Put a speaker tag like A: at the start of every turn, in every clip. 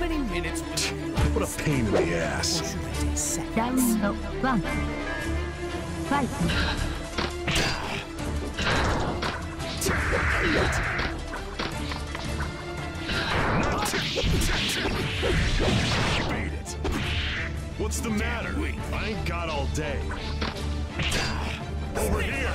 A: many minutes will you?
B: What a pain in the ass.
C: Down no one. Fight.
B: You it. What's the matter? I ain't got all day. Over here.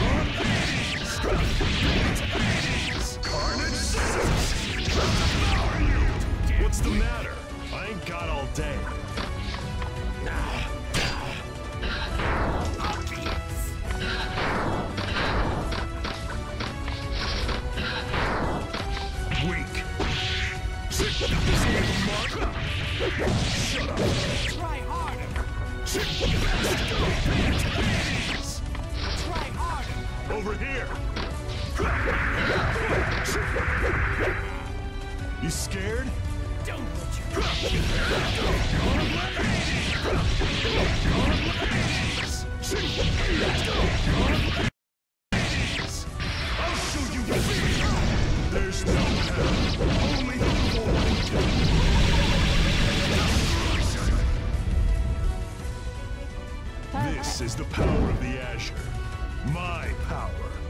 B: What's the matter? I ain't got all day. Weak.
A: Try harder. Try harder.
B: Over here. You scared? This is the power of the Azure. My power.